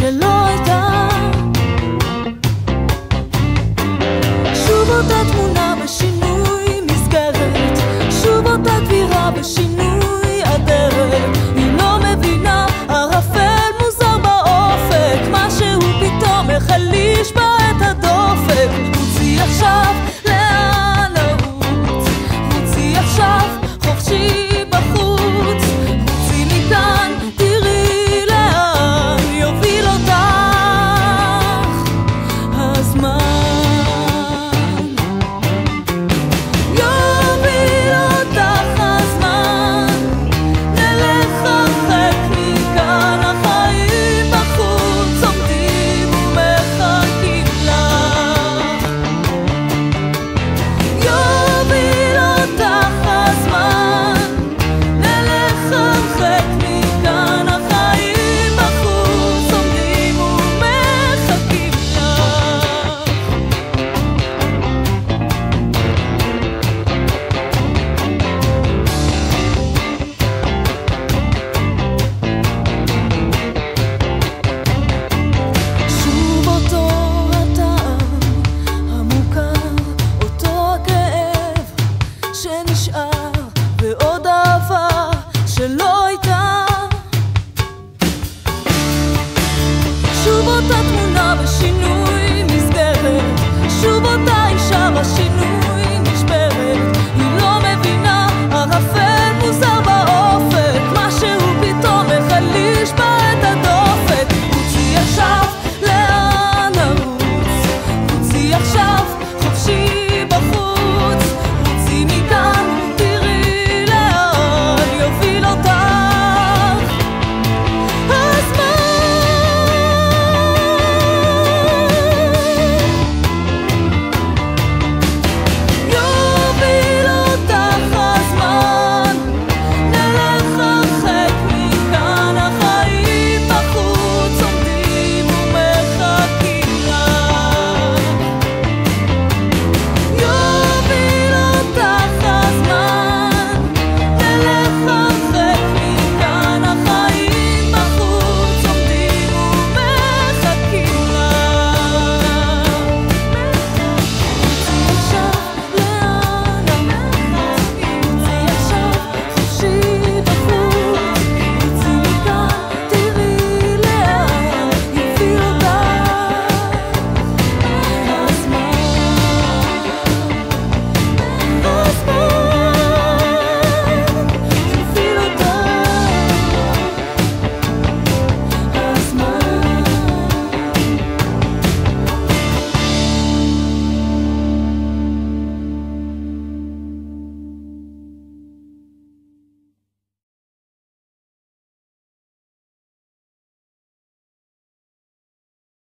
your love. שנשאר ועוד אהבה שלא הייתה. שוב אותה תמונה בשינוי